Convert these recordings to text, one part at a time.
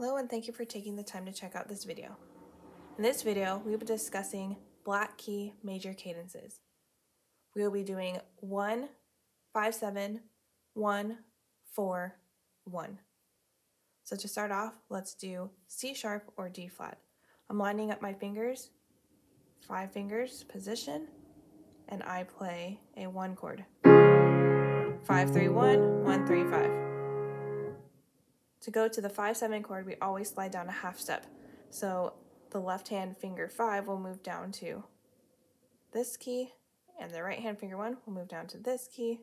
Hello and thank you for taking the time to check out this video. In this video, we will be discussing black key major cadences. We will be doing 1, 5, 7, 1, 4, 1. So to start off, let's do C sharp or D flat. I'm lining up my fingers, five fingers, position, and I play a 1 chord. 5, 3, 1, 1, 3, 5. To go to the 5-7 chord, we always slide down a half step. So the left hand finger 5 will move down to this key, and the right hand finger 1 will move down to this key.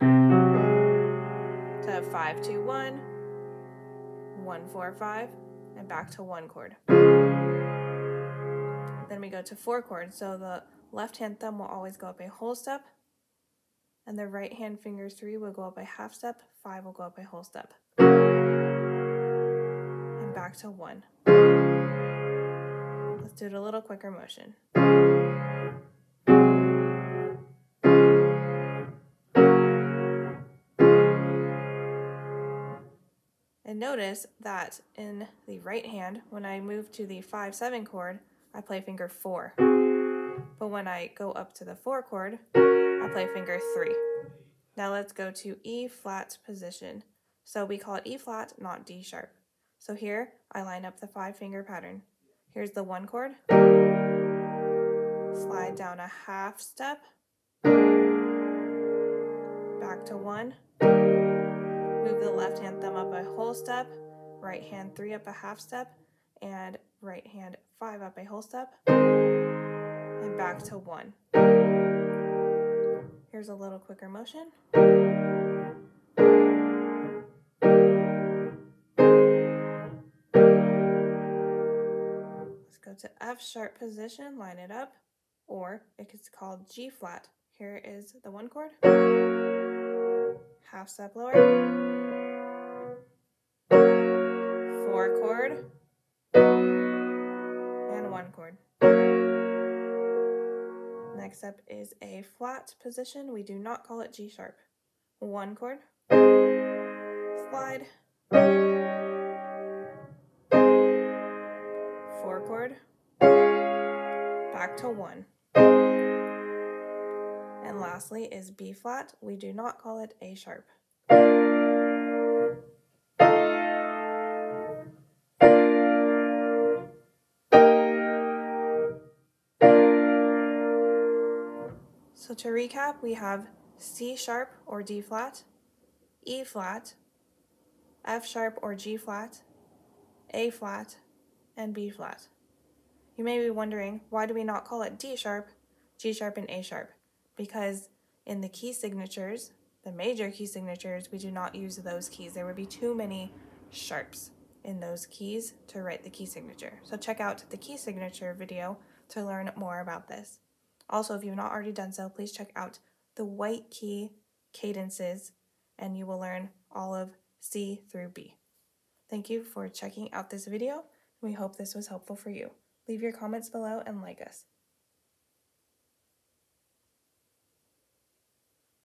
To 5, 2, 1, 1, 4, 5, and back to 1 chord. Then we go to 4 chord, so the left hand thumb will always go up a whole step, and the right hand finger 3 will go up a half step, 5 will go up a whole step back to one. Let's do it a little quicker motion. And notice that in the right hand, when I move to the 5-7 chord, I play finger 4. But when I go up to the 4 chord, I play finger 3. Now let's go to E flat position. So we call it E flat, not D sharp. So here, I line up the five finger pattern. Here's the one chord. Slide down a half step. Back to one. Move the left hand thumb up a whole step. Right hand three up a half step. And right hand five up a whole step. And back to one. Here's a little quicker motion. To F sharp position, line it up, or it's called G flat. Here is the one chord, half step lower, four chord, and one chord. Next up is A flat position. We do not call it G sharp. One chord, slide, chord, back to one. And lastly is B flat. We do not call it A sharp. So to recap, we have C sharp or D flat, E flat, F sharp or G flat, A flat, and B flat. You may be wondering, why do we not call it D sharp, G sharp, and A sharp? Because in the key signatures, the major key signatures, we do not use those keys. There would be too many sharps in those keys to write the key signature. So check out the key signature video to learn more about this. Also, if you've not already done so, please check out the white key cadences and you will learn all of C through B. Thank you for checking out this video. We hope this was helpful for you. Leave your comments below and like us.